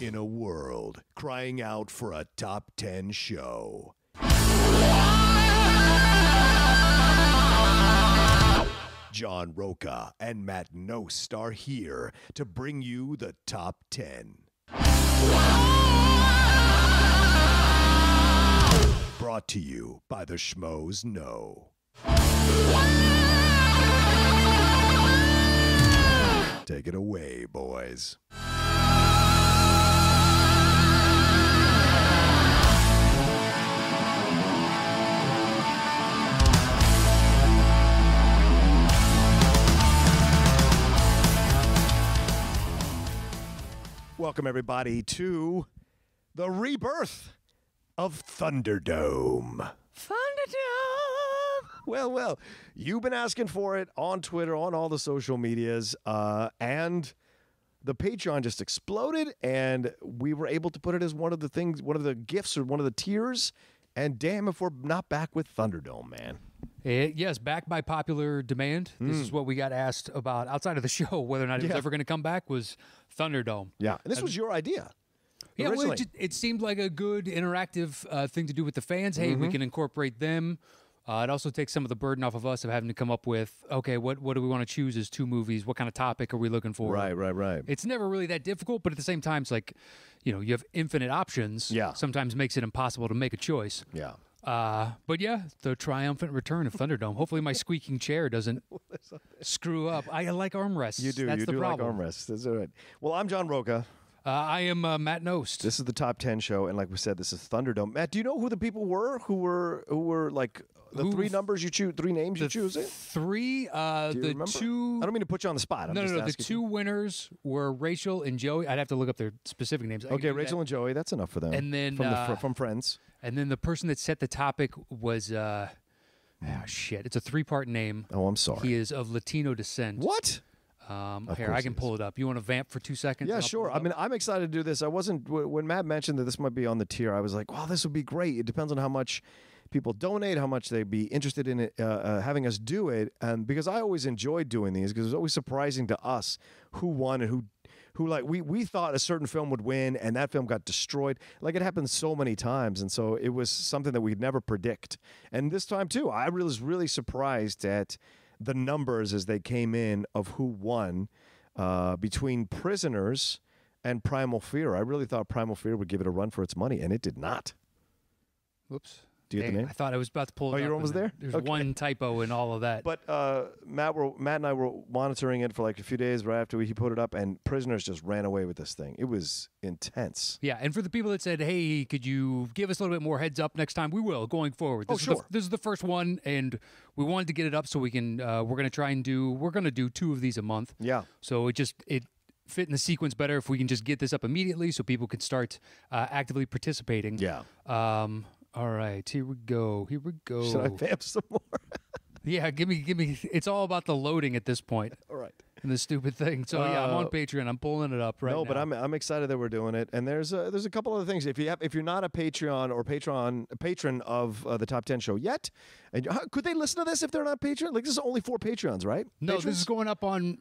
in a world crying out for a top 10 show. John Rocha and Matt Knost are here to bring you the top 10. Brought to you by the Schmoes Know. Take it away, boys. Welcome, everybody, to the rebirth of Thunderdome. Thunderdome! Well, well, you've been asking for it on Twitter, on all the social medias, uh, and the Patreon just exploded, and we were able to put it as one of the things, one of the gifts, or one of the tiers. And damn if we're not back with Thunderdome, man. Eh, yes, back by popular demand. This is what we got asked about outside of the show. Whether or not it was Hmm. Ever going to come back was Thunderdome. Yeah, and this was your idea. Yeah, well, it, it seemed like a good interactive uh, thing to do with the fans. Hey, we can incorporate them. Uh, it also takes some of the burden off of us of having to come up with, okay, what what do we want to choose as two movies? What kind of topic are we looking for? Right, right, right. It's never really that difficult, but at the same time, it's like, you know, you have infinite options. Yeah. Sometimes makes it impossible to make a choice. Yeah. Uh, but yeah, the triumphant return of Thunderdome. Hopefully, my squeaking chair doesn't screw up. I like armrests. You do. That's you the do problem. like armrests. That's all right. Well, I'm John Rocha. Uh, I am uh, Matt Knost. This is the top ten show, and like we said, this is Thunderdome. Matt, do you know who the people were who were who were like the Who- three numbers you choose, three names you choose? three, uh, Do you the remember? two. I don't mean to put you on the spot. I'm no, no, no. The two winners were Rachel and Joey. I'd have to look up their specific names. I Okay, do that. Rachel and Joey. That's enough for them. And then, from the uh, from Friends. And then the person that set the topic was. Uh, ah, shit. It's a three-part name. Oh, I'm sorry. He is of Latino descent. what? Um, here, I can pull it up. You want to vamp for two seconds? Yeah, sure. I mean, I'm excited to do this. I wasn't when Matt mentioned that this might be on the tier. I was like, "Wow, this would be great." It depends on how much people donate, how much they'd be interested in it, uh, uh, having us do it, and because I always enjoyed doing these because it was always surprising to us who won and who. Who like we we thought a certain film would win and that film got destroyed like it happens so many times and so it was something that we'd never predict and this time too I was really surprised at the numbers as they came in of who won uh, between prisoners and Primal Fear. I really thought Primal Fear would give it a run for its money, and it did not. Whoops. Do you get the name? I thought I was about to pull it Oh, you're almost there? There's Okay. one typo in all of that. But uh, Matt, were, Matt and I were monitoring it for like a few days right after he put it up, and prisoners just ran away with this thing. It was intense. yeah, and for the people that said, "Hey, could you give us a little bit more heads up next time?" We will going forward. Oh, This is the- sure. this is the first one, and we wanted to get it up so we can. Uh, we're going to try and do. We're going to do two of these a month. Yeah. So it just it fit in the sequence better if we can just get this up immediately so people can start uh, actively participating. Yeah. Um. All right. Here we go. Here we go. Should I vamp some more? Yeah. Give me. Give me. It's all about the loading at this point. All right. And the stupid thing. So yeah, I'm on Uh, Patreon. I'm pulling it up right no, now. but I'm I'm excited that we're doing it, and there's a, there's a couple other things. If you have if you're not a Patreon or Patreon a patron of uh, the Top Ten Show yet, and how, could they listen to this if they're not Patreon? Like this is only for Patreons, right? No, Patrons? this is going up on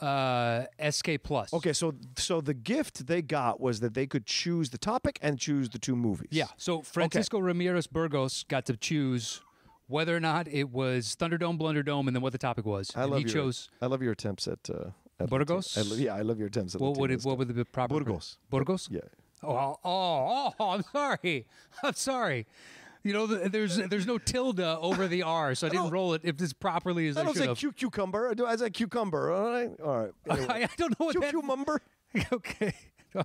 uh, SK Plus. Okay, so so the gift they got was that they could choose the topic and choose the two movies. Yeah. So Francisco Ramirez Burgos got to choose whether or not it was Thunderdome, Blunderdome, and then what the topic was. I and love he your, chose I love your attempts at uh, at Burgos? I yeah, I love your attempts at what would it, what would the proper Burgos. Burgos. Yeah. Oh, oh, oh, I'm sorry. I'm sorry. You know, there's there's no tilde over the R, so I didn't roll it if as properly as I I, don't say have. cucumber. I do. I say cucumber. All right. All right. Anyway. I, don't know what that. Cucumber. okay.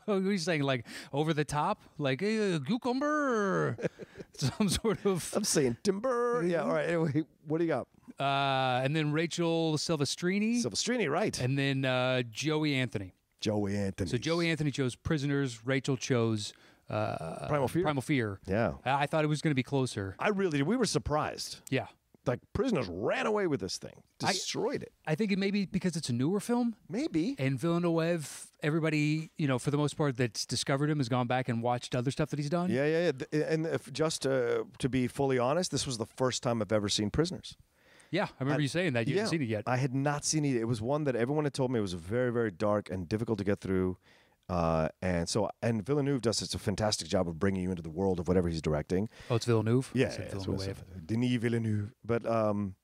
Oh, he's saying like over the top, like hey, cucumber, some sort of. I'm saying timber. Yeah. All right. Anyway, what do you got? Uh, and then Rachel Silvestrini, Silvestrini, right? and then uh, Joey Anthony. Joey Anthony. So Joey Anthony chose Prisoners. Rachel chose uh, Primal Fear. Primal Fear. Yeah. I I thought it was going to be closer. I really. Did. We were surprised. Yeah. Like prisoners ran away with this thing, I- destroyed it. I think it may be because it's a newer film, Maybe. and Villeneuve, everybody, you know, for the most part, that's discovered him has gone back and watched other stuff that he's done. Yeah, yeah, yeah. Th- And if, just uh, to be fully honest, this was the first time I've ever seen Prisoners. Yeah, I remember you saying that. You yeah, hadn't seen it yet. I had not seen it. It was one that everyone had told me was very, very dark and difficult to get through. Uh, and so, and Villeneuve does such a fantastic job of bringing you into the world of whatever he's directing. Oh, it's Villeneuve. Yeah, yeah, that's what I Villeneuve. Denis Villeneuve. But um,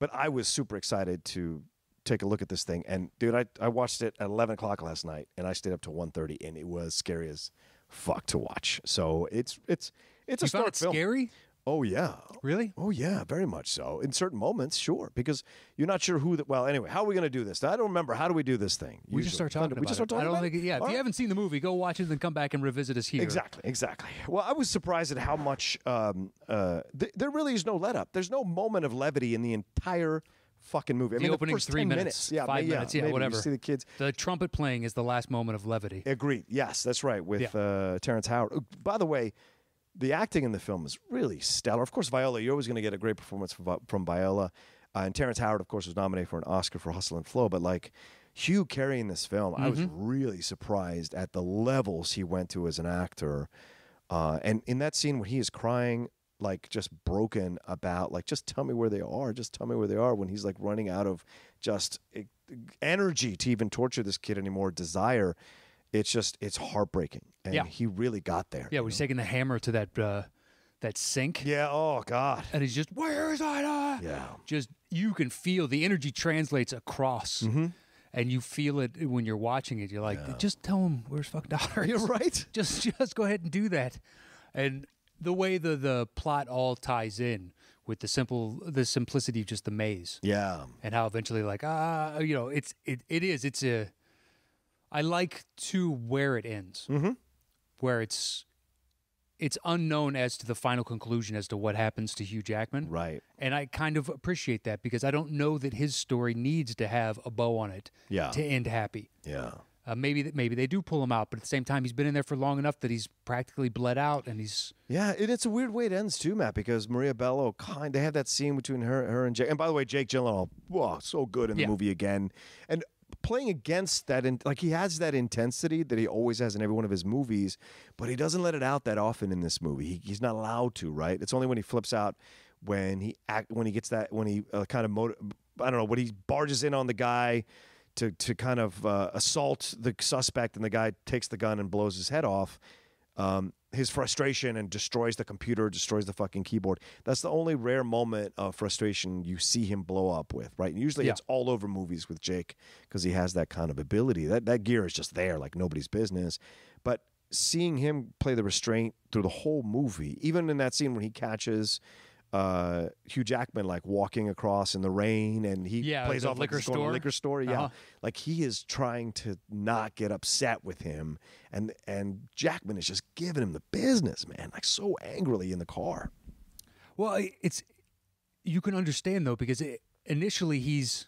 but I was super excited to take a look at this thing. And dude, I, I watched it at eleven o'clock last night, and I stayed up to 1.30, and it was scary as fuck to watch. So it's it's it's a You found it film. scary? Oh yeah. Really? Oh yeah, very much so. In certain moments, sure, because you're not sure who. The, well, anyway, how are we going to do this? I don't remember. How do we do this thing? We just start talking We about just start it. talking I don't about think. it? Yeah, if All you haven't seen the movie, go watch it and then come back and revisit us here. Exactly, exactly. Well, I was surprised at how much um, uh, th- there really is no let up. There's no moment of levity in the entire fucking movie. I The mean, opening the first three 10 minutes, yeah, five minutes, yeah, whatever. You see the kids. The trumpet playing is the last moment of levity. Agreed. Yes, that's right. With Yeah. uh, Terrence Howard. By the way, the acting in the film is really stellar. Of course, Viola, you're always going to get a great performance from, from Viola. Uh, and Terrence Howard, of course, was nominated for an Oscar for Hustle and Flow. But like Hugh carrying this film, I was Mm-hmm. really surprised at the levels he went to as an actor. Uh, and in that scene when he is crying, like just broken about, like, just tell me where they are. Just tell me where they are. When he's like running out of just energy to even torture this kid anymore, desire. It's just it's heartbreaking, and Yeah. he really got there. Yeah, he's know? taking the hammer to that uh, that sink, yeah. Oh God. and he's just, "Where is Ida?" Yeah. Just you can feel the energy translates across, Mm-hmm. and you feel it when you're watching it. You're like, "Just tell him where's fuck daughter." You're right. just just go ahead and do that and the way the the plot all ties in with the simple the simplicity of just the maze Yeah. and how eventually like ah you know it's it, it is it's a i like to where it ends Mm-hmm. where it's it's unknown as to the final conclusion as to what happens to hugh jackman Right. and i kind of appreciate that because i don't know that his story needs to have a bow on it Yeah. to end happy Yeah. uh, maybe that maybe they do pull him out, but at the same time, he's been in there for long enough that he's practically bled out, and he's Yeah, and it's a weird way it ends too, Matt, because Maria Bello kind they have that scene between her her and Jake. And by the way, Jake Gyllenhaal, wow, so good in the Yeah. movie again. And playing against that in, like he has that intensity that he always has in every one of his movies, but he doesn't let it out that often in this movie. He, he's not allowed to, right? It's only when he flips out when he act when he gets that when he uh, kind of motiv- I don't know, when he barges in on the guy to to kind of uh, assault the suspect, and the guy takes the gun and blows his head off. Um, his frustration and destroys the computer, destroys the fucking keyboard. That's the only rare moment of frustration you see him blow up with, right? And usually Yeah. it's all over movies with Jake because he has that kind of ability. That that gear is just there, like nobody's business. But seeing him play the restraint through the whole movie, even in that scene when he catches uh, Hugh Jackman like walking across in the rain and he Yeah, plays off like liquor going to store. liquor store. Yeah, Uh-huh. like he is trying to not get upset with him, and and Jackman is just giving him the business, man, like so angrily in the car. well, it's you can understand though because it, initially he's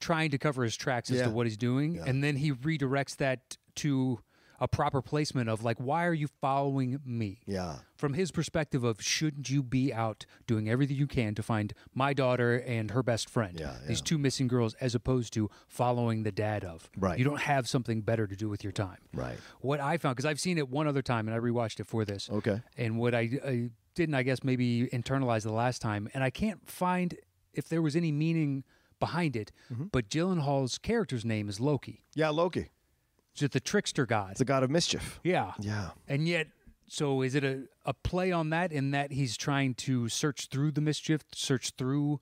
trying to cover his tracks as Yeah. to what he's doing, and then he redirects that to a proper placement of like, why are you following me? Yeah, From his perspective of shouldn't you be out doing everything you can to find my daughter and her best friend, Yeah, these yeah. two missing girls, as opposed to following the dad of. Right. You don't have something better to do with your time. right. What I found, because I've seen it one other time and I rewatched it for this. Okay. And what I, I didn't, I guess, maybe internalize the last time, and I can't find if there was any meaning behind it. Mm-hmm. But Gyllenhaal's character's name is Loki, Yeah, Loki, just the trickster god. It's the god of mischief. yeah. Yeah, And yet, so is it a, a play on that in that he's trying to search through the mischief, search through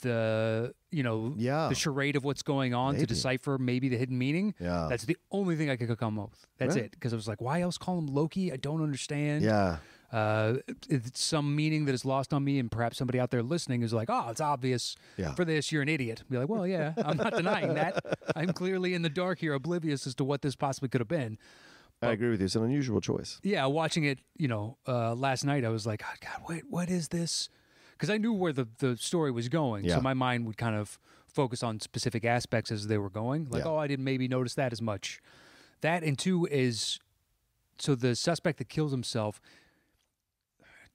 the you know Yeah. the charade of what's going on to decipher maybe the hidden meaning? Yeah. That's the only thing I could come up with. That's Right. it. Because I was like, why else call him Loki? I don't understand. yeah, Uh, it's some meaning that is lost on me, and perhaps somebody out there listening is like, "Oh, it's obvious Yeah. for this. You're an idiot." Be like, "Well, yeah, I'm not denying that. I'm clearly in the dark here, oblivious as to what this possibly could have been." I agree with you. It's an unusual choice. yeah, watching it, you know, uh, last night, I was like, "God, God wait, what is this?" Because I knew where the, the story was going, Yeah. so my mind would kind of focus on specific aspects as they were going. Like, Yeah. oh, I didn't maybe notice that as much. That and two is so the suspect that kills himself.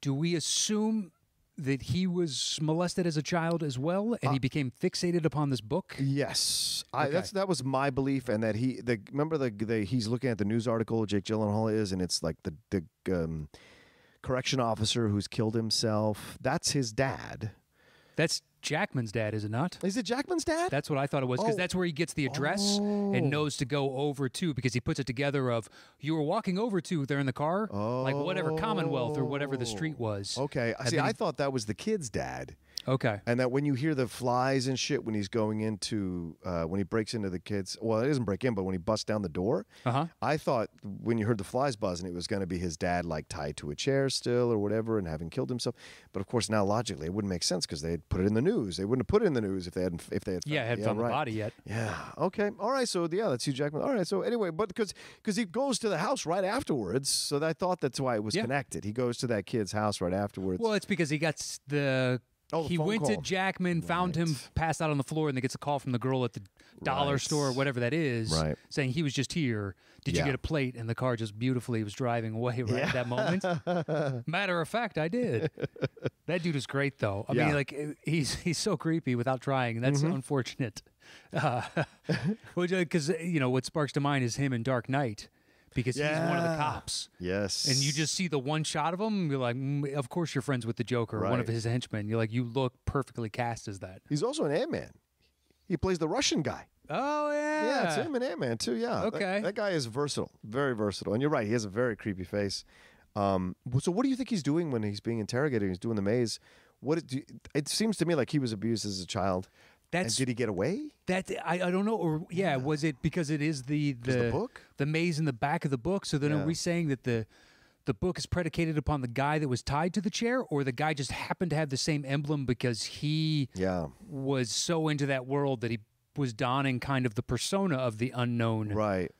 Do we assume that he was molested as a child as well, and he became fixated upon this book? Yes, I, Okay. that was my belief, and that he the remember the, the he's looking at the news article Jake Gyllenhaal is, and it's like the the um, correction officer who's killed himself. That's his dad. That's Jackman's dad, is it not? Is it Jackman's dad? That's what I thought it was because Oh. that's where he gets the address and oh. knows to go over to because he puts it together of you were walking over to there in the car, like whatever Commonwealth or whatever the street was. Oh. okay. And See, I thought that was the kid's dad. Okay. And that when you hear the flies and shit when he's going into uh, when he breaks into the kids, well, it doesn't break in, but when he busts down the door, Uh huh. I thought when you heard the flies buzzing, it was going to be his dad like tied to a chair still or whatever and having killed himself. But of course, now logically, it wouldn't make sense because they'd put it in the news. They wouldn't have put it in the news if they hadn't if they had. Yeah, hadn't found right. the body yet. Yeah. Okay. All right. So yeah, that's Hugh Jackman. All right. So anyway, but because because he goes to the house right afterwards, so I thought that's why it was Yeah. connected. He goes to that kid's house right afterwards. Well, it's because he got the. Oh, he went to call. Jackman, found him passed out on the floor, and then gets a call from the girl at the dollar Right. store or whatever that is, Right. saying he was just here. Did Yeah. you get a plate? And the car just beautifully was driving away right at that moment. Matter of fact, I did. that dude is great, though. I Yeah. Mm-hmm. mean, like uh, he's he's so creepy without trying. and That's unfortunate. Because you know what sparks to mind is him in Dark Knight, because he's one of the cops. yes. And you just see the one shot of him, you're like, mm, of course you're friends with the Joker, one of his henchmen. You're like, you look perfectly cast as that. he's also an Ant Man. He plays the Russian guy. Oh yeah, Yeah, it's him and Ant Man too. Yeah. Okay. That, guy is versatile, very versatile. And you're right, he has a very creepy face. Um, so what do you think he's doing when he's being interrogated? He's doing the maze. What do you- it seems to me like he was abused as a child. And did he get away? that. I, I don't know. Or yeah, was it because it is the the, the book? the maze in the back of the book? So then Yeah. are we saying that the the book is predicated upon the guy that was tied to the chair, or the guy just happened to have the same emblem because he Yeah. was so into that world that he was donning kind of the persona of the unknown. Right.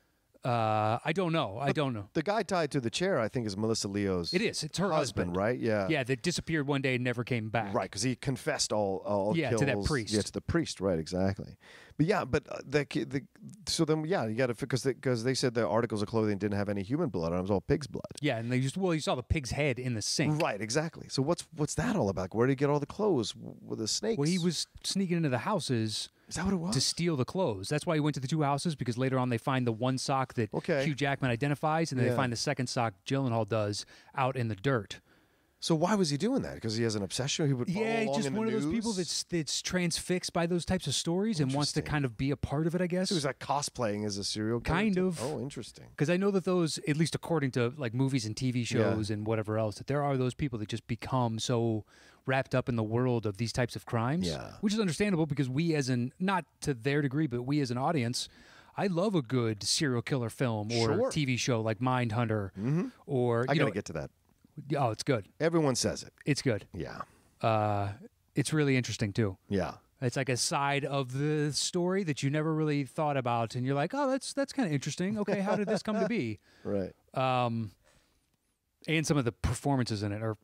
Uh, I don't know. I don't know. The guy tied to the chair, I think, is Melissa Leo's It is. It's her husband, husband, right? Yeah. Yeah, that disappeared one day and never came back. Right, because he confessed all all Yeah, to that priest. Yeah, to the priest. Right, exactly. But yeah, but uh, the the so then yeah, you got to because because they said the articles of clothing didn't have any human blood on it; it was all pig's blood. Yeah, and they just well, you saw the pig's head in the sink. Right, exactly. So what's what's that all about? Where did he get all the clothes with the snakes? Well, he was sneaking into the houses Is that what it was? to steal the clothes. That's why he went to the two houses because later on they find the one sock that Okay. Hugh Jackman identifies, and then Yeah. they find the second sock Gyllenhaal does out in the dirt. So why was he doing that? Because he has an obsession. He would Yeah, just one of those people that's that's transfixed by those types of stories and wants to kind of be a part of it. I guess. So he was like cosplaying as a serial killer. Kind too? of. Oh, interesting. Because I know that those, at least according to like movies and TV shows and whatever else, that there are those people that just become so wrapped up in the world of these types of crimes. Yeah. Which is understandable because we, as an, not to their degree, but we as an audience, I love a good serial killer film or Sure. TV show like Mindhunter Mm-hmm. or, I you gotta know, get to that. Oh, it's good. Everyone says it. It's good. Yeah. Uh, it's really interesting too. Yeah. It's like a side of the story that you never really thought about, and you're like, "Oh, that's that's kind of interesting. Okay, how did this come to be?" Right. um, and some of the performances in it are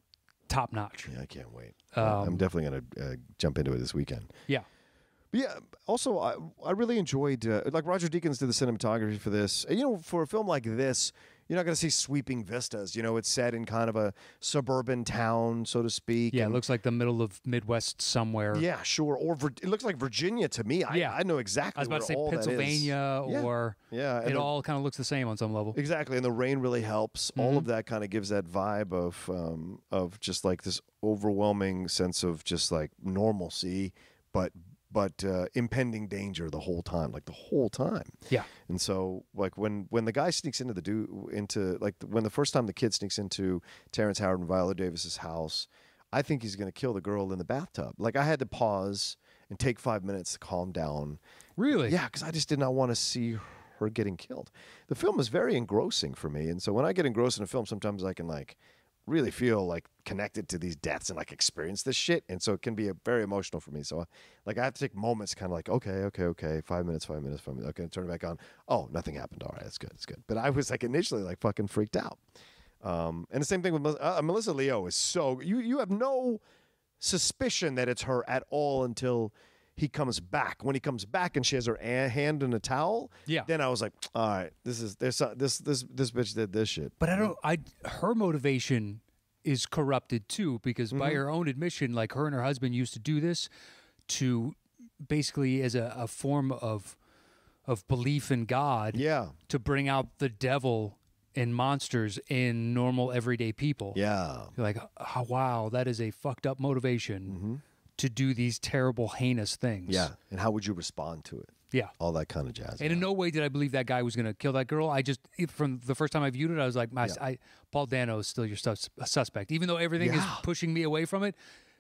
top notch. Yeah, I can't wait. Uh, I'm Um, definitely gonna uh, jump into it this weekend. Yeah, But yeah. Also, I I really enjoyed uh, like Roger Deakins did the cinematography for this. And, you know, for a film like this, you're not gonna see sweeping vistas. You know, it's set in kind of a suburban town, so to speak. yeah. It looks like the middle of Midwest somewhere. yeah, sure. Or it looks like Virginia to me. I, Yeah. I know exactly. I was about to say all. Pennsylvania, or Yeah, and it the- all kind of looks the same on some level. Exactly, and the rain really helps. All Mm-hmm. of that kind of gives that vibe of um, of just like this overwhelming sense of just like normalcy, but but uh, impending danger the whole time, like the whole time. Yeah, And so, like when when the guy sneaks into the do into like when the first time the kid sneaks into Terrence Howard and Viola Davis's house, I think he's going to kill the girl in the bathtub. Like I had to pause and take five minutes to calm down. really. Yeah, because I just did not want to see her getting killed. The film is very engrossing for me, and so when I get engrossed in a film, sometimes I can like really feel like connected to these deaths and like experience this shit, and so it can be a, very emotional for me. So, like, I have to take moments, kind of like, okay, okay, okay, five minutes, five minutes, five minutes, okay, turn it back on. Oh, nothing happened. All right, that's good, that's good. But I was like initially like fucking freaked out. Um, and the same thing with Mel- uh, Melissa Leo is so you you have no suspicion that it's her at all until he comes back. When he comes back and she has her a- hand in a towel, Yeah. then I was like, all right, this is there's some, this this this bitch did this shit. But I don't. I her motivation is corrupted too because by Mm-hmm. her own admission, like her and her husband used to do this to basically as a, a form of of belief in God Yeah, to bring out the devil and monsters in normal everyday people. yeah, You're like, oh, wow, that is a fucked up motivation Mm-hmm. To do these terrible, heinous things. Yeah. And how would you respond to it? Yeah. All that kind of jazz. And in no way did I believe that guy was going to kill that girl. I just, from the first time I viewed it, I was like, my, I, Paul Dano is still your sus- suspect. Even though everything is pushing me away from it,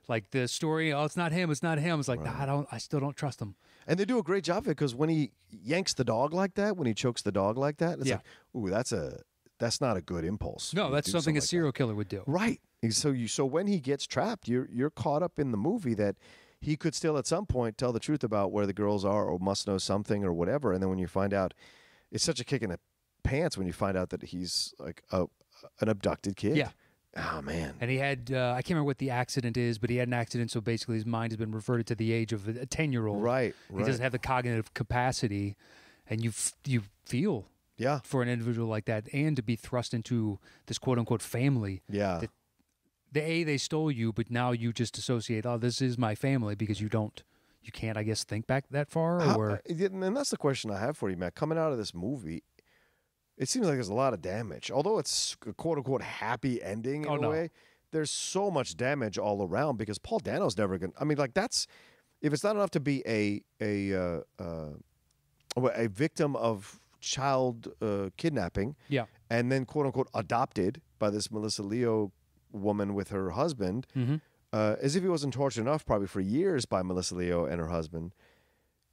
like the story, oh, it's not him, it's not him. It's like, nah, I don't, I still don't trust him. And they do a great job of it because when he yanks the dog like that, when he chokes the dog like that, it's Yeah. like, ooh, that's a that's not a good impulse. No, that's do something a like that. serial killer would do. Right. So you so when he gets trapped, you're you're caught up in the movie that he could still at some point tell the truth about where the girls are or must know something or whatever. And then when you find out, it's such a kick in the pants when you find out that he's like a an abducted kid. Yeah. Oh man. And he had, uh, I can't remember what the accident is, but he had an accident. So basically, his mind has been reverted to the age of a 10 year old. Right. He Right. doesn't have the cognitive capacity. And you, f- you feel yeah. for an individual like that and to be thrust into this quote unquote family. Yeah. that- The A, they stole you, but now you just associate, oh, this is my family because you don't, you can't, I guess, think back that far. Or uh, yeah, and that's the question I have for you, Matt. Coming out of this movie, it seems like there's a lot of damage. Although it's a quote unquote happy ending in Oh, a no. way, there's so much damage all around because Paul Dano's never gonna. I mean, like that's if it's not enough to be a a uh, uh, a victim of child uh, kidnapping yeah. and then quote unquote adopted by this Melissa Leo woman with her husband, Mhm. uh, as if he wasn't tortured enough, probably for years by Melissa Leo and her husband.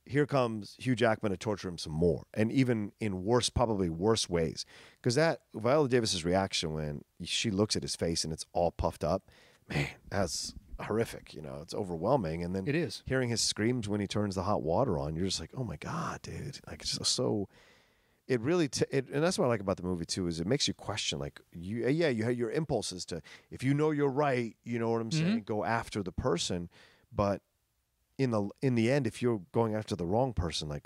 Here comes Hugh Jackman to torture him some more, and even in worse, probably worse ways. Because that Viola Davis's reaction when she looks at his face and it's all puffed up, man, that's horrific. You know, it's overwhelming. And then It is. hearing his screams when he turns the hot water on, you're just like, oh my god, dude! Like it's just so. It really, t- it, and that's what I like about the movie too, is it makes you question, like, you, uh, yeah, you have your impulses to, if you know you're right, you know what I'm saying, mm-hmm. go after the person, but in the in the end, if you're going after the wrong person, like,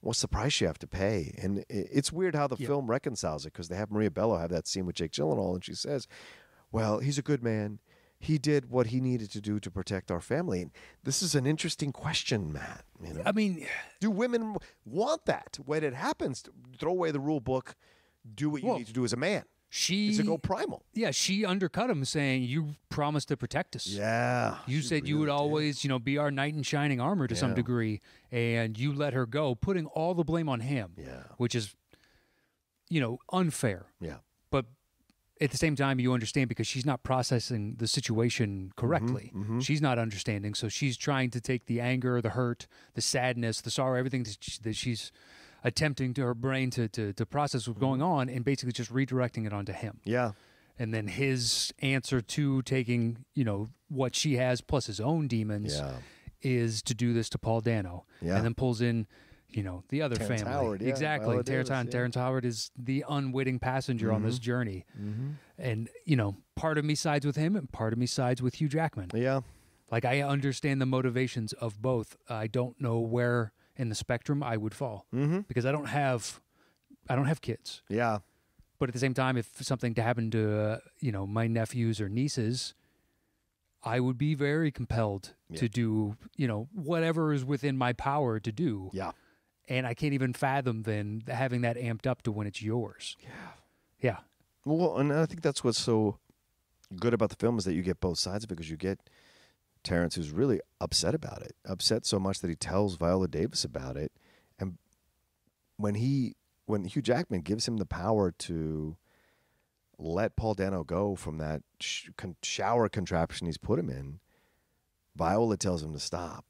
what's the price you have to pay? And it, it's weird how the Yeah. film reconciles it because they have Maria Bello have that scene with Jake Gyllenhaal, and she says, "Well, he's a good man. He did what he needed to do to protect our family." And this is an interesting question, Matt. You know? I mean, Do women want that when it happens? Throw away the rule book. Do what you Well, need to do as a man. she, Is to go primal. yeah, she undercut him saying, you promised to protect us. Yeah. You said you would did. always, you know, be our knight in shining armor to some degree, and you let her go, putting all the blame on him, Yeah. which is, you know, unfair. Yeah. At the same time, you understand because she's not processing the situation correctly. mhm. She's not understanding, so she's trying to take the anger, the hurt, the sadness, the sorrow, everything that, she, that she's attempting to her brain to, to to process what's going on, and basically just redirecting it onto him Yeah. and then his answer to taking you know what she has plus his own demons Yeah. is to do this to Paul Dano, Yeah. and then pulls in you know the other Terrence family Howard, yeah, exactly. Viola Terrence, Davis, yeah. Terrence Howard is the unwitting passenger on this journey, Mm-hmm. and you know part of me sides with him and part of me sides with Hugh Jackman. Yeah. Like I understand the motivations of both. I don't know where in the spectrum I would fall Mm-hmm. because I don't have I don't have kids. Yeah. But at the same time, if something to happen to uh, you know my nephews or nieces, I would be very compelled Yeah. to do you know whatever is within my power to do, Yeah. And I can't even fathom then having that amped up to when it's yours. Yeah. Yeah, Well, and I think that's what's so good about the film is that you get both sides of it because you get Terrence who's really upset about it, upset so much that he tells Viola Davis about it, and when he when Hugh Jackman gives him the power to let Paul Dano go from that sh- con- shower contraption he's put him in, Viola tells him to stop.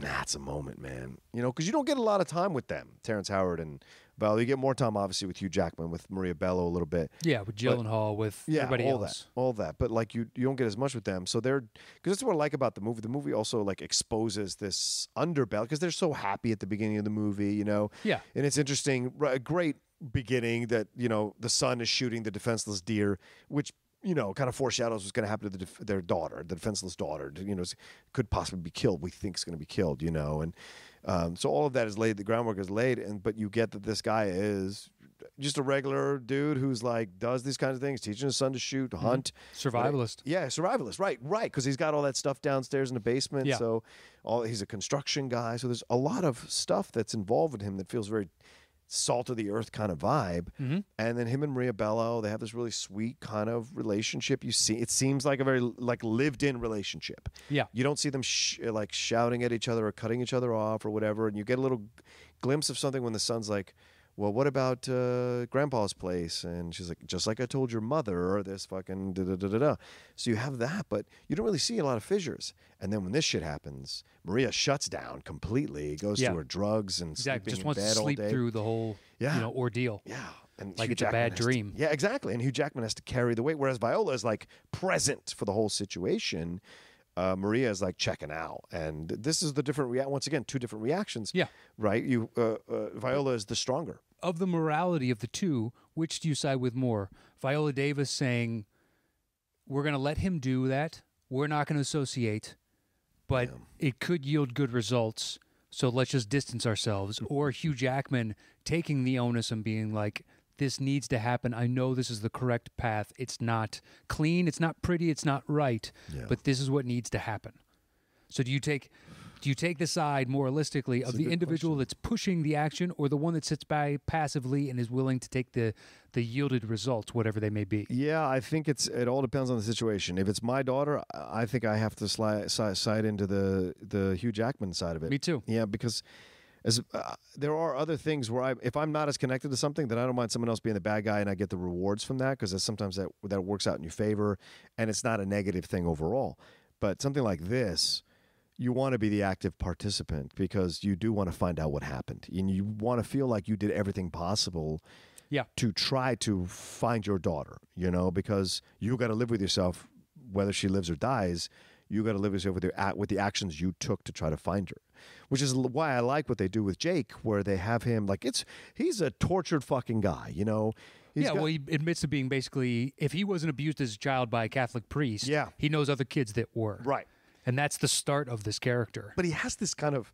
That's a moment, man. You know, because you don't get a lot of time with them, Terrence Howard and Viola. You get more time, obviously, with Hugh Jackman, with Maria Bello a little bit. yeah. With Gyllenhaal, with Yeah, everybody all else. that, all that. But like you, you don't get as much with them. So they're because that's what I like about the movie. The movie also like exposes this underbelly because they're so happy at the beginning of the movie, you know. Yeah, And it's interesting, great beginning that you know the sun is shooting the defenseless deer, which you know kind of foreshadows what's going to happen to the def- their daughter, the defenseless daughter. You know, could possibly be killed. We think is going to be killed. You know, and um, so all of that is laid. The groundwork is laid, and but you get that this guy is just a regular dude who's like does these kinds of things, teaching his son to shoot, hunt. survivalist. Yeah, survivalist. Right, right. Because he's got all that stuff downstairs in the basement. Yeah. So all he's a construction guy. So there's a lot of stuff that's involved with him that feels very salt of the earth kind of vibe. Mm-hmm. And then him and Maria Bello, they have this really sweet kind of relationship. You see, it seems like a very like lived in relationship. Yeah. You don't see them sh- like shouting at each other or cutting each other off or whatever. And you get a little glimpse of something when the son's like, well, what about uh, grandpa's place? And she's like, just like I told your mother, or this fucking da da da da da. So you have that, but you don't really see a lot of fissures. And then when this shit happens, Maria shuts down completely, goes Yeah. to her drugs and Exactly. Just sleeping in wants to sleep through the whole Yeah. you know ordeal. Yeah. And Like Hugh it's a Jackman bad has to- dream. yeah, exactly. And Hugh Jackman has to carry the weight, whereas Viola is like present for the whole situation. Uh, Maria is like checking out, and this is the different rea- Once again, two different reactions. Yeah. right. You uh, uh, Viola is the stronger. Of the morality of the two, which do you side with more? Viola Davis saying, "We're going to let him do that. We're not going to associate, but it could yield good results. So let's just distance ourselves." Or Hugh Jackman taking the onus and being like, "This needs to happen. I know this is the correct path. It's not clean. It's not pretty. It's not right. Yeah. But this is what needs to happen." So do you take do you take the side moralistically of the individual that's pushing the action or the one that sits by passively and is willing to take the the yielded results whatever they may be? Yeah, I think it's it all depends on the situation. If it's my daughter, I think I have to slide side, side into the the Hugh Jackman side of it. Me too. Yeah, because as uh, there are other things where I, if I'm not as connected to something, then I don't mind someone else being the bad guy, and I get the rewards from that because sometimes that that works out in your favor, and it's not a negative thing overall. But something like this, you want to be the active participant because you do want to find out what happened, and you want to feel like you did everything possible Yeah. to try to find your daughter, you know, because you got to live with yourself, whether she lives or dies. You got to live with yourself with your with the actions you took to try to find her, which is why I like what they do with Jake, where they have him like it's he's a tortured fucking guy, you know. He's yeah, got- well, he admits to being basically, if he wasn't abused as a child by a Catholic priest, Yeah. he knows other kids that were. right. And that's the start of this character. But he has this kind of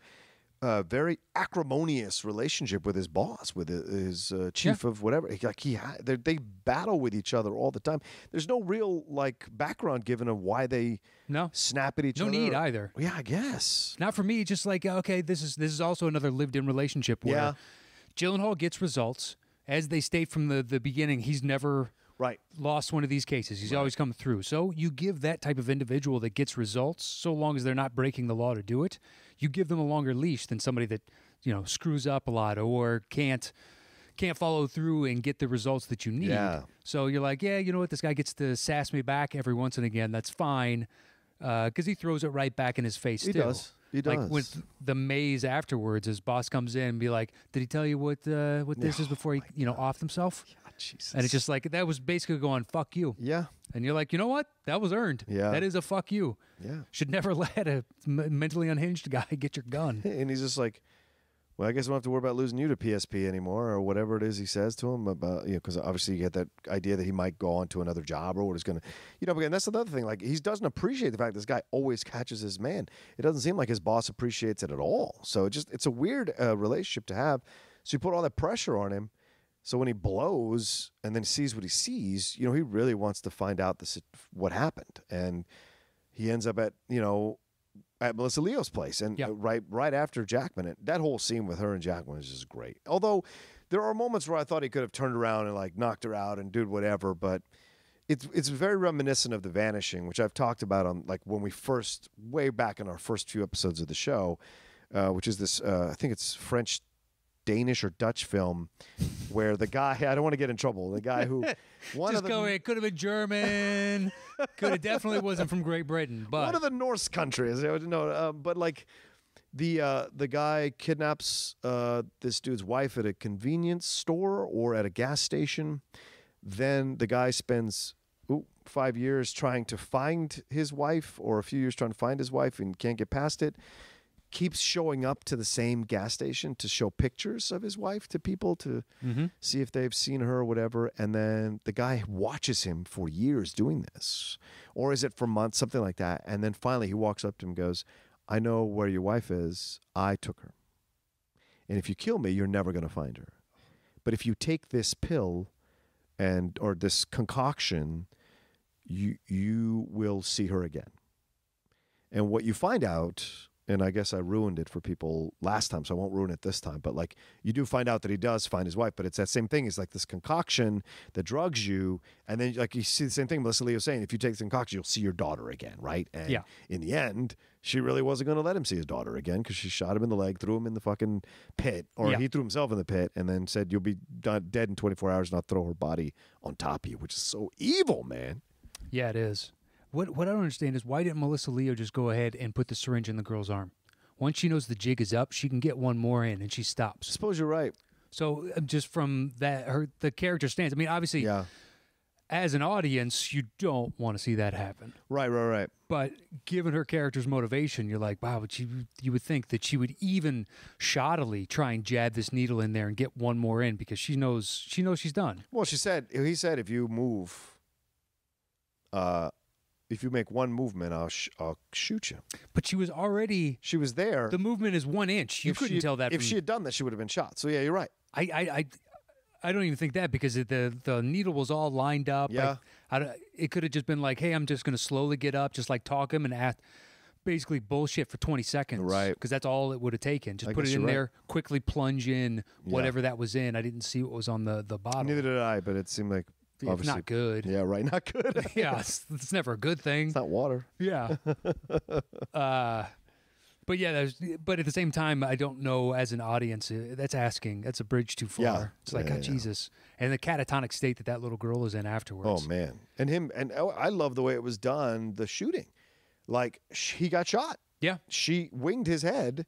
uh, very acrimonious relationship with his boss, with his uh, chief of whatever. Like he, ha- they they battle with each other all the time. There's no real like background given of why they No. snap at each No other. need either. Yeah, I guess. Not for me, just like, okay, this is this is also another lived in relationship where Yeah. Gyllenhaal gets results. As they state from the, the beginning, he's never Right. lost one of these cases. He's always come through. So you give that type of individual that gets results, so long as they're not breaking the law to do it, you give them a longer leash than somebody that you know screws up a lot or can't can't follow through and get the results that you need. Yeah. So you're like, yeah, you know what? This guy gets to sass me back every once and again. That's fine, uh, because he throws it right back in his face. He still. does. He Like does. with the maze afterwards, his boss comes in and be like, "Did he tell you what uh, what this is before he you know offed himself?" Ah, Jesus. And it's just like that was basically going "fuck you," yeah, and you're like, you know what? That was earned. Yeah. that is a fuck you. yeah. Should never let a m- mentally unhinged guy get your gun. And he's just like, well, I guess I don't have to worry about losing you to PSP anymore, or whatever it is he says to him about, you know, because obviously you get that idea that he might go on to another job or what is going to, you know, again, that's another thing. Like, he doesn't appreciate the fact this guy always catches his man. It doesn't seem like his boss appreciates it at all. So it just, it's a weird uh, relationship to have. So you put all that pressure on him. So when he blows and then sees what he sees, you know, he really wants to find out the, sit- what happened. And he ends up at, you know, at Melissa Leo's place, and right right after Jackman, and that whole scene with her and Jackman is just great. Although there are moments where I thought he could have turned around and like knocked her out and did whatever, but it's it's very reminiscent of The Vanishing, which I've talked about on like when we first way back in our first few episodes of the show, uh, which is this uh, I think it's French. Danish or Dutch film where the guy I don't want to get in trouble the guy who one Just of the go. It could have been German. could have definitely wasn't from Great Britain. But one of the Norse countries. I don't know, uh, but like the uh, the guy kidnaps uh, this dude's wife at a convenience store or at a gas station. Then the guy spends ooh, five years trying to find his wife, or a few years trying to find his wife, and can't get past it. Keeps showing up to the same gas station to show pictures of his wife to people to Mhm. see if they've seen her or whatever. And then the guy watches him for years doing this. Or is it for months, something like that. And then finally he walks up to him and goes, I know where your wife is. I took her. And if you kill me, you're never going to find her. But if you take this pill and or this concoction, you you will see her again. And what you find out and I guess I ruined it for people last time, so I won't ruin it this time. But like, you do find out that he does find his wife, but it's that same thing. It's like this concoction that drugs you, and then like you see the same thing. Melissa Leo saying, if you take this concoction, you'll see your daughter again, right? And Yeah. in the end, she really wasn't going to let him see his daughter again because she shot him in the leg, threw him in the fucking pit, or Yeah. he threw himself in the pit, and then said, "You'll be done, dead in 24 hours, and I'll throw her body on top of you," which is so evil, man. Yeah, it is. What what I don't understand is why didn't Melissa Leo just go ahead and put the syringe in the girl's arm? Once she knows the jig is up, she can get one more in, and she stops. I suppose you're right. So uh, just from that, her the character stands. I mean, obviously, Yeah, as an audience, you don't want to see that happen. right, right, right. But given her character's motivation, you're like, wow, but she, you would think that she would even shoddily try and jab this needle in there and get one more in because she knows she knows she's done. Well, she said he said if you move, uh, if you make one movement, I'll sh- I'll shoot you. But she was already She was there. the movement is one inch. You If couldn't she- tell that. If from, she had done that, she would have been shot. So yeah, you're right. I, I, I, I don't even think that because it, the the needle was all lined up. Yeah. I don't- it could have just been like, hey, I'm just going to slowly get up, just like talk him and ask. Basically, bullshit for 20 seconds. Right. Because that's all it would have taken. Just I put it in right. there, quickly plunge in whatever that was in. I didn't see what was on the, the bottle. Neither did I, but it seemed like It's obviously not good. Yeah, right. Not good. Yeah, it's, it's never a good thing. it's not water. Yeah. uh, but yeah, there's, but at the same time, I don't know as an audience, uh, that's asking, that's a bridge too far. Yeah. It's like, Yeah, oh, yeah. Jesus. And the catatonic state that that little girl is in afterwards. Oh man, and him and oh, I love the way it was done. The shooting, like he got shot. Yeah. she winged his head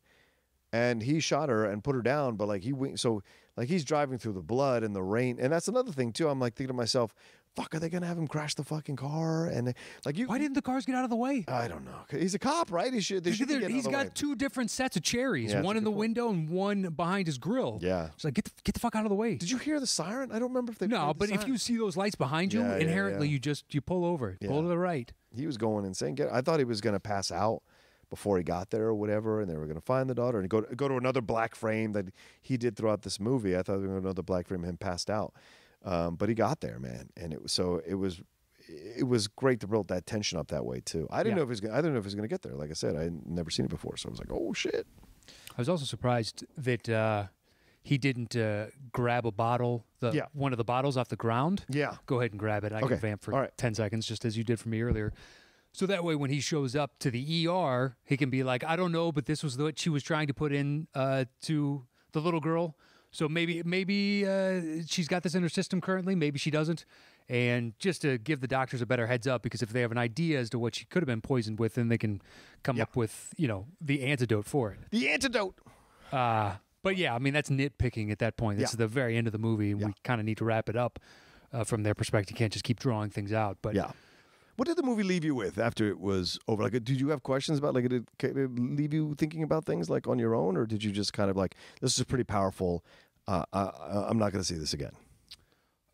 and he shot her and put her down but like he winged so like he's driving through the blood and the rain and that's another thing too i'm like thinking to myself fuck are they gonna have him crash the fucking car and like you Why didn't the cars get out of the way? i don't know he's a cop right he should they should be He's got way. two different sets of cherries, Yeah, one in the point. window and one behind his grill. yeah It's like, get the, get the fuck out of the way. did you hear the siren i don't remember if they no, played the but if you see those lights behind you, Yeah, inherently yeah. you just you pull over, pull to the right. he was going insane Get, i thought he was gonna pass out before he got there or whatever, and they were going to find the daughter and go go to another black frame that he did throughout this movie. I thought they were going to another black frame, him passed out, um, but he got there, man, and it was so it was it was great to build that tension up that way too. I didn't Yeah. know if he's gonna, I didn't know if he was going to get there. Like I said, I would never seen it before, so I was like, oh shit. I was also surprised that uh, he didn't uh, grab a bottle, the Yeah. one of the bottles off the ground. Yeah, Go ahead and grab it. I Okay. can vamp for right. 10 seconds, just as you did for me earlier. So that way, when he shows up to the ER, he can be like, I don't know, but this was what she was trying to put in uh, to the little girl. So maybe maybe uh, she's got this in her system currently. Maybe she doesn't. And just to give the doctors a better heads up, because if they have an idea as to what she could have been poisoned with, then they can come Yep. up with, you know, the antidote for it. the antidote. Uh, but yeah, I mean that's nitpicking at that point. This Yeah. is the very end of the movie, and Yeah. we kind of need to wrap it up uh, from their perspective. You can't just keep drawing things out. But Yeah. What did the movie leave you with after it was over? Like, did you have questions about like did it leave you thinking about things like on your own, or did you just kind of like this is pretty powerful? Uh, I, I'm not going to see this again.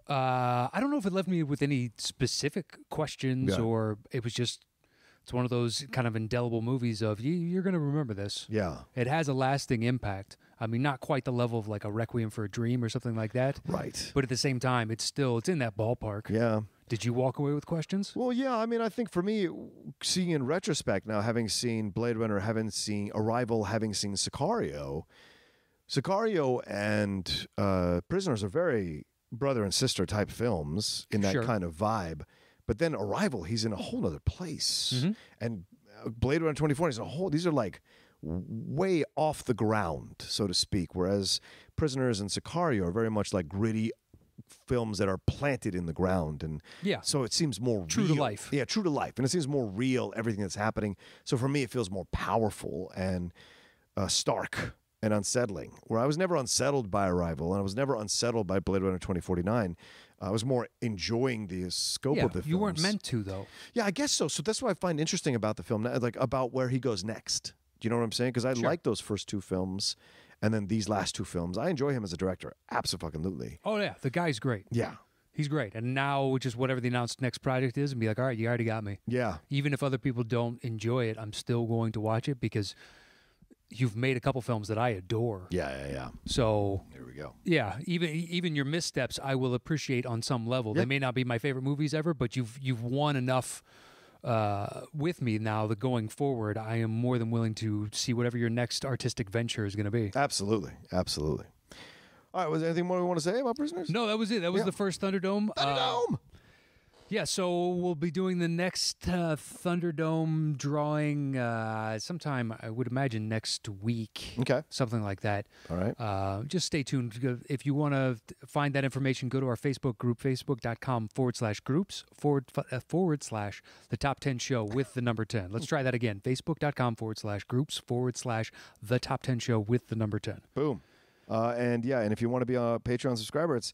uh, I don't know if it left me with any specific questions, Yeah. or it was just it's one of those kind of indelible movies of you, you're going to remember this. Yeah. It has a lasting impact. I mean, not quite the level of like a Requiem for a Dream or something like that, Right. but at the same time, it's still it's in that ballpark. Yeah. Did you walk away with questions? Well, yeah. I mean, I think for me, seeing in retrospect now, having seen Blade Runner, having seen Arrival, having seen Sicario, Sicario and uh, Prisoners are very brother and sister type films in that Sure. kind of vibe. But then Arrival, he's in a whole other place, and uh, Blade Runner 2040 is a whole. These are like way off the ground, so to speak. Whereas Prisoners and Sicario are very much like gritty films that are planted in the ground and Yeah. so it seems more True to life. Yeah, true to life, and it seems more real. Everything that's happening. So for me, it feels more powerful and uh, stark and unsettling. Where I was never unsettled by Arrival, and I was never unsettled by Blade Runner twenty forty nine. I was more enjoying the scope yeah, of the. Film. You weren't meant to though. Yeah, I guess so. So that's what I find interesting about the film, like about where he goes next. Do you know what I'm saying? Because I Sure. like those first two films, and then these last two films. I enjoy him as a director. Absolutely. Oh yeah, the guy's great. Yeah. He's great. And now just whatever the announced next project is and be like, all right, you already got me. Yeah. Even if other people don't enjoy it, I'm still going to watch it because you've made a couple films that I adore. Yeah. Yeah. Yeah. So Here we go. yeah, even even your missteps I will appreciate on some level. Yeah. They may not be my favorite movies ever, but you've you've won enough uh, with me now, the going forward, I am more than willing to see whatever your next artistic venture is going to be. Absolutely, absolutely. All right, was there anything more we want to say about prisoners? No, that was it. That was Yeah. the first Thunderdome. Uh, Thunderdome. Yeah, so we'll be doing the next uh, Thunderdome drawing uh, sometime, I would imagine, next week. okay. Something like that. All right. Uh, just stay tuned. If you want to find that information, go to our Facebook group, facebook.com forward slash groups forward, uh, forward slash the top 10 show with the number 10. Let's try that again. Facebook.com forward slash groups forward slash the top 10 show with the number 10. Boom. Uh, and yeah, and if you want to be a Patreon subscriber, it's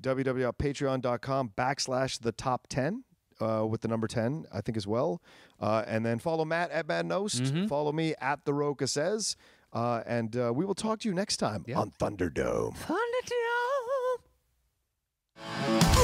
www.patreon.com backslash the top 10 uh, with the number 10, I think, as well. Uh, and then follow Matt at Matt Knost. Mm-hmm. Follow me at The Rocha Says. Uh, and uh, we will talk to you next time yeah. on Thunderdome. Thunderdome.